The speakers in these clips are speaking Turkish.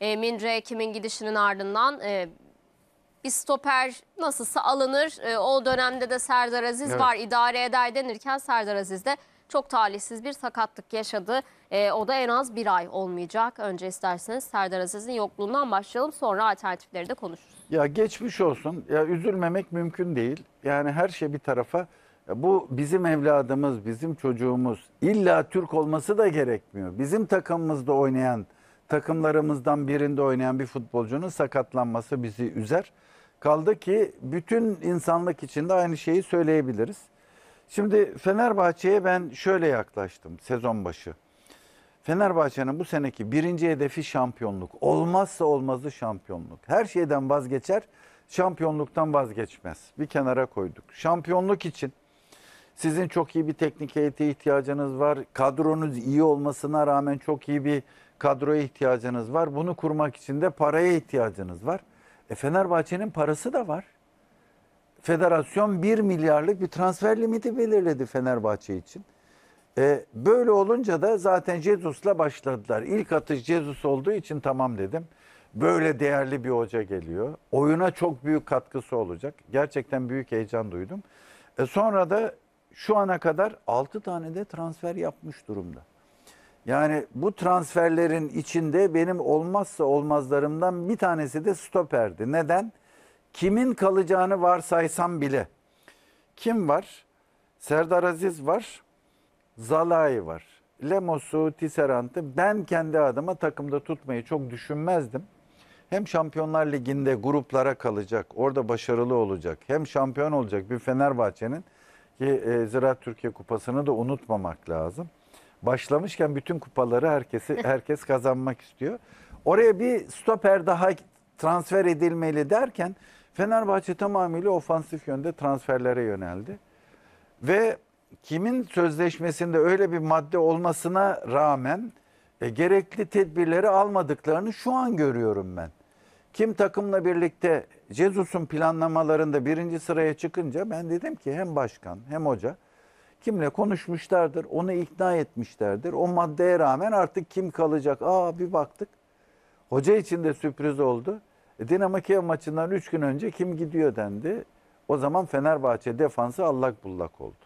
E, Minre kimin gidişinin ardından e, bir stoper nasılsa alınır. E, o dönemde de Serdar Aziz Evet. var idare eder denirken Serdar Aziz de çok talihsiz bir sakatlık yaşadı. E, o da en az bir ay olmayacak. Önce isterseniz Serdar Aziz'in yokluğundan başlayalım sonra alternatifleri de konuşuruz. Ya geçmiş olsun. Ya üzülmemek mümkün değil. Yani her şey bir tarafa. Ya bu bizim evladımız, bizim çocuğumuz. İlla Türk olması da gerekmiyor. Bizim takımımızda oynayan, takımlarımızdan birinde oynayan bir futbolcunun sakatlanması bizi üzer. Kaldı ki bütün insanlık için de aynı şeyi söyleyebiliriz. Şimdi Fenerbahçe'ye ben şöyle yaklaştım sezon başı. Fenerbahçe'nin bu seneki birinci hedefi şampiyonluk. Olmazsa olmazı şampiyonluk. Her şeyden vazgeçer, şampiyonluktan vazgeçmez. Bir kenara koyduk. Şampiyonluk için sizin çok iyi bir teknik heyete ihtiyacınız var. Kadronuz iyi olmasına rağmen çok iyi bir kadroya ihtiyacınız var. Bunu kurmak için de paraya ihtiyacınız var. E Fenerbahçe'nin parası da var. Federasyon 1 milyarlık bir transfer limiti belirledi Fenerbahçe için. E, böyle olunca da zaten Jesus'la başladılar. İlk atış Jesus olduğu için tamam dedim. Böyle değerli bir hoca geliyor. Oyuna çok büyük katkısı olacak. Gerçekten büyük heyecan duydum. E, sonra da şu ana kadar 6 tane de transfer yapmış durumda. Yani bu transferlerin içinde benim olmazsa olmazlarımdan bir tanesi de stoperdi. Neden? Kimin kalacağını varsaysam bile. Kim var? Serdar Aziz var. Zalai var. Lemos'u, Tisserant'ı ben kendi adıma takımda tutmayı çok düşünmezdim. Hem Şampiyonlar Ligi'nde gruplara kalacak, orada başarılı olacak. Hem şampiyon olacak bir Fenerbahçe'nin ki e, Ziraat Türkiye Kupası'nı da unutmamak lazım. Başlamışken bütün kupaları herkesi herkes kazanmak istiyor. Oraya bir stoper daha transfer edilmeli derken Fenerbahçe tamamıyla ofansif yönde transferlere yöneldi. Ve kimin sözleşmesinde öyle bir madde olmasına rağmen e, gerekli tedbirleri almadıklarını şu an görüyorum ben. Kim takımla birlikte Jesus'un planlamalarında birinci sıraya çıkınca ben dedim ki hem başkan hem hoca kimle konuşmuşlardır, onu ikna etmişlerdir. O maddeye rağmen artık kim kalacak? Aa bir baktık. Hoca için de sürpriz oldu. E, Dinamo Kiev maçından 3 gün önce kim gidiyor dendi. O zaman Fenerbahçe defansı allak bullak oldu.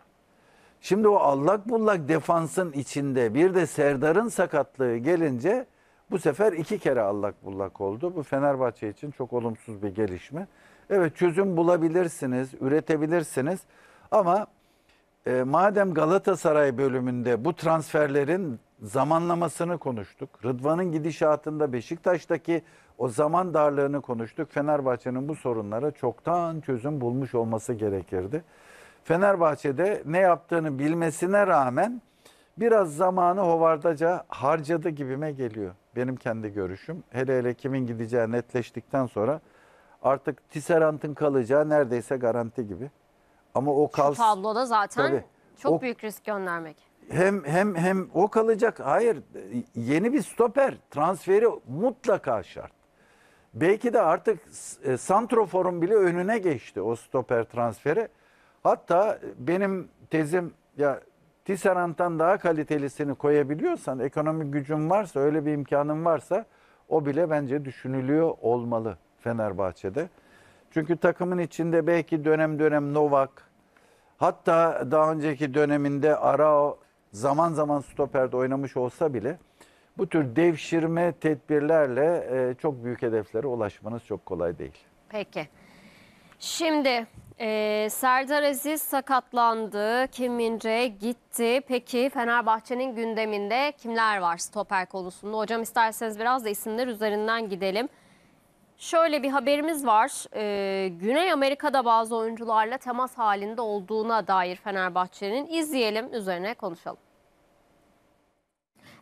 Şimdi o allak bullak defansın içinde bir de Serdar'ın sakatlığı gelince bu sefer iki kere allak bullak oldu. Bu Fenerbahçe için çok olumsuz bir gelişme. Evet çözüm bulabilirsiniz, üretebilirsiniz ama e, madem Galatasaray bölümünde bu transferlerin zamanlamasını konuştuk. Rıdvan'ın gidişatında Beşiktaş'taki o zaman darlığını konuştuk. Fenerbahçe'nin bu sorunlara çoktan çözüm bulmuş olması gerekirdi. Fenerbahçe'de ne yaptığını bilmesine rağmen biraz zamanı hovardaca harcadı gibime geliyor. Benim kendi görüşüm. Hele hele kimin gideceği netleştikten sonra artık Tisserant'ın kalacağı neredeyse garanti gibi. Ama o Şu kalsın. tabloda zaten Tabii. çok O- büyük risk göndermek. Hem hem hem o kalacak. Hayır, yeni bir stoper transferi mutlaka şart. Belki de artık e, Santrofor'un bile önüne geçti o stoper transferi. Hatta benim tezim ya Tisserant'tan daha kalitelisini koyabiliyorsan, ekonomik gücün varsa, öyle bir imkanın varsa o bile bence düşünülüyor olmalı Fenerbahçe'de. Çünkü takımın içinde belki dönem dönem Novak, Hatta daha önceki döneminde Arao zaman zaman stoperde oynamış olsa bile bu tür devşirme tedbirlerle e, çok büyük hedeflere ulaşmanız çok kolay değil. Peki. Şimdi e, Serdar Aziz sakatlandı. Kim gitti. Peki Fenerbahçe'nin gündeminde kimler var stoper konusunda? Hocam isterseniz biraz da isimler üzerinden gidelim. Şöyle bir haberimiz var. E, Güney Amerika'da bazı oyuncularla temas halinde olduğuna dair Fenerbahçe'nin. izleyelim üzerine konuşalım.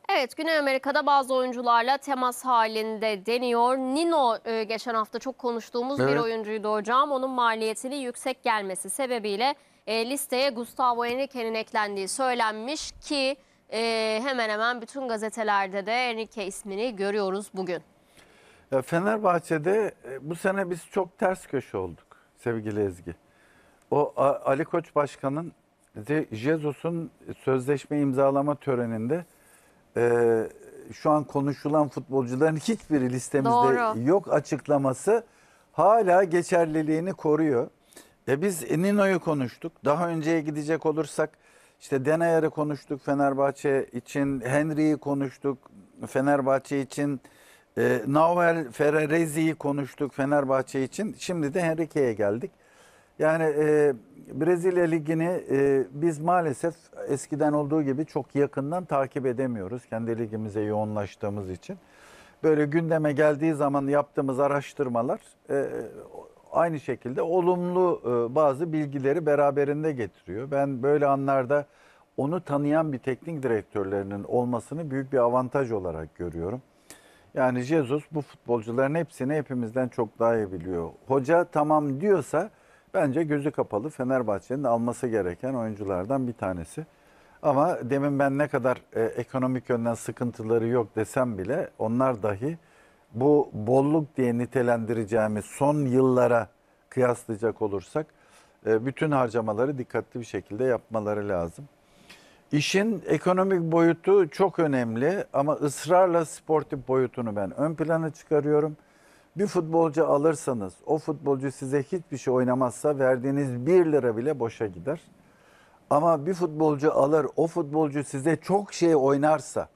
Evet, Güney Amerika'da bazı oyuncularla temas halinde deniyor. Nino e, geçen hafta çok konuştuğumuz bir Evet. oyuncuydu hocam. Onun maliyetinin yüksek gelmesi sebebiyle e, listeye Gustavo Henrique'nin eklendiği söylenmiş ki e, hemen hemen bütün gazetelerde de Henrique ismini görüyoruz bugün. Ya Fenerbahçe'de e, bu sene biz çok ters köşe olduk sevgili Ezgi. O Ali Koç Başkan'ın Je- Jesus'un sözleşme imzalama töreninde e, şu an konuşulan futbolcuların hiçbiri listemizde Doğru. yok açıklaması hala geçerliliğini koruyor. E biz Nino'yu konuştuk. Daha önceye gidecek olursak işte Denayar'ı konuştuk Fenerbahçe için, Henry'yi konuştuk Fenerbahçe için, e, Navel Ferrezi'yi konuştuk Fenerbahçe için. Şimdi de Henrique'ye geldik. Yani e, Brezilya Ligi'ni e, biz maalesef eskiden olduğu gibi çok yakından takip edemiyoruz. Kendi ligimize yoğunlaştığımız için. Böyle gündeme geldiği zaman yaptığımız araştırmalar e, aynı şekilde olumlu e, bazı bilgileri beraberinde getiriyor. Ben böyle anlarda onu tanıyan bir teknik direktörlerinin olmasını büyük bir avantaj olarak görüyorum. Yani Jesus bu futbolcuların hepsini hepimizden çok daha iyi biliyor. Hoca tamam diyorsa bence gözü kapalı Fenerbahçe'nin alması gereken oyunculardan bir tanesi. Ama demin ben ne kadar e, ekonomik yönden sıkıntıları yok desem bile onlar dahi bu bolluk diye nitelendireceğimiz son yıllara kıyaslayacak olursak e, bütün harcamaları dikkatli bir şekilde yapmaları lazım. İşin ekonomik boyutu çok önemli ama ısrarla sportif boyutunu ben ön plana çıkarıyorum. Bir futbolcu alırsanız o futbolcu size hiçbir şey oynamazsa verdiğiniz 1 lira bile boşa gider. Ama bir futbolcu alır o futbolcu size çok şey oynarsa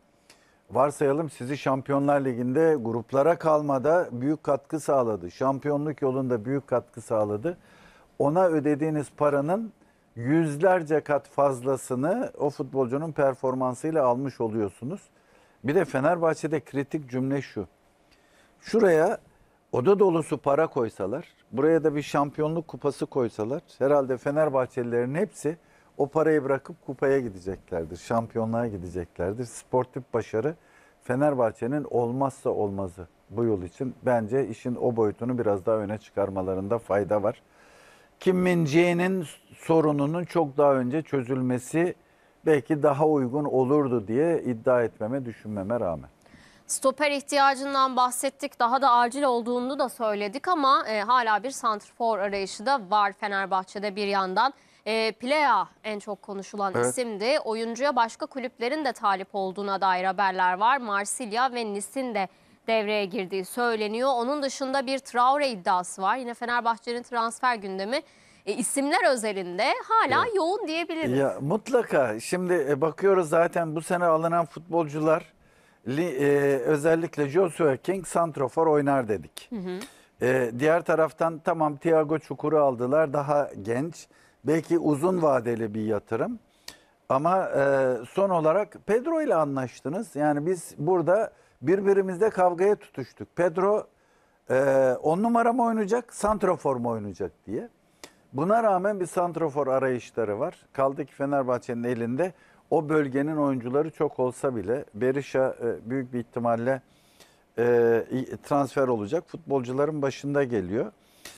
varsayalım sizi Şampiyonlar Ligi'nde gruplara kalmada büyük katkı sağladı. Şampiyonluk yolunda büyük katkı sağladı. Ona ödediğiniz paranın yüzlerce kat fazlasını o futbolcunun performansıyla almış oluyorsunuz. Bir de Fenerbahçe'de kritik cümle şu. Şuraya oda dolusu para koysalar, buraya da bir şampiyonluk kupası koysalar herhalde Fenerbahçelilerin hepsi o parayı bırakıp kupaya gideceklerdir. Şampiyonluğa gideceklerdir. Sportif başarı Fenerbahçe'nin olmazsa olmazı bu yıl için. Bence işin o boyutunu biraz daha öne çıkarmalarında fayda var. Kim Min Jae'nin sorununun çok daha önce çözülmesi belki daha uygun olurdu diye iddia etmeme, düşünmeme rağmen. Stoper ihtiyacından bahsettik. Daha da acil olduğunu da söyledik ama e, hala bir santrfor arayışı da var Fenerbahçe'de bir yandan. E, Plea en çok konuşulan Evet. isimdi. Oyuncuya başka kulüplerin de talip olduğuna dair haberler var. Marsilya ve Nice'in de devreye girdiği söyleniyor. Onun dışında bir Traore iddiası var. Yine Fenerbahçe'nin transfer gündemi e, isimler özelinde hala Evet. yoğun diyebiliriz. Ya mutlaka. Şimdi e, bakıyoruz zaten bu sene alınan futbolcular li- e, özellikle Joshua King santrofor oynar dedik. E, diğer taraftan tamam Thiago Çukur'u aldılar daha genç. Belki uzun vadeli bir yatırım. Ama e, son olarak Pedro ile anlaştınız. Yani biz burada birbirimizle kavgaya tutuştuk. Pedro e, on numara mı oynayacak, santrofor mu oynayacak diye. Buna rağmen bir santrofor arayışları var. Kaldı ki Fenerbahçe'nin elinde o bölgenin oyuncuları çok olsa bile Berisha e, büyük bir ihtimalle e, transfer olacak. Futbolcuların başında geliyor.